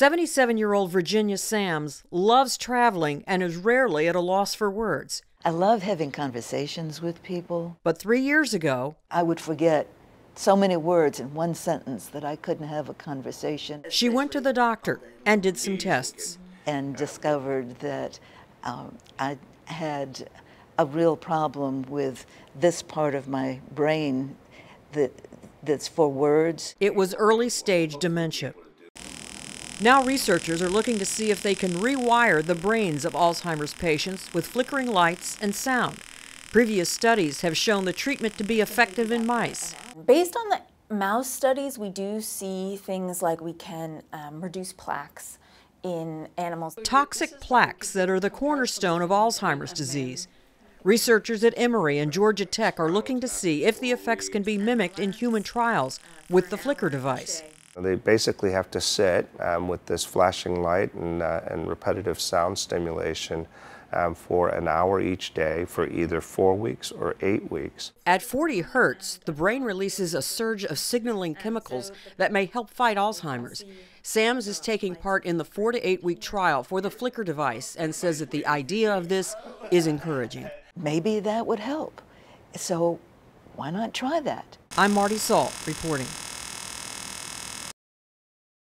77 year old Virginia Sams loves traveling and is rarely at a loss for words. I love having conversations with people. But three years ago, I would forget so many words in one sentence that I couldn't have a conversation. She went to the doctor and did some tests. And discovered that um, I had a real problem with this part of my brain that, that's for words. It was early stage dementia. Now researchers are looking to see if they can rewire the brains of Alzheimer's patients with flickering lights and sound. Previous studies have shown the treatment to be effective in mice. Based on the mouse studies, we do see things like we can um, reduce plaques in animals. Toxic plaques that are the cornerstone of Alzheimer's disease. Researchers at Emory and Georgia Tech are looking to see if the effects can be mimicked in human trials with the Flicker device. They basically have to sit um, with this flashing light and, uh, and repetitive sound stimulation um, for an hour each day for either four weeks or eight weeks. At 40 hertz, the brain releases a surge of signaling chemicals that may help fight Alzheimer's. Sams is taking part in the four to eight week trial for the Flicker device and says that the idea of this is encouraging. Maybe that would help. So why not try that? I'm Marty Salt reporting.